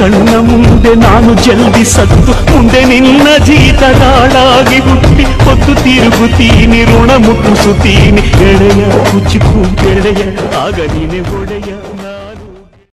ಕಣ್ಣ ಮುಂದೆ ನಾನು ಜಲ್ದಿ ಸತ್ತು ಮುಂದೆ ನಿನ್ನ ಜೀತದಾಳಾಗಿ ಹುಟ್ಟಿ ಹೊತ್ತು ತಿರುಗುತ್ತೀನಿ ಋಣ ಮುಟ್ಟಿಸುತ್ತೀನಿ ಎಳೆಯ ಕುಚಿಕು ಎಳೆಯ ಆಗ ನೀನೆ ಒಡೆಯ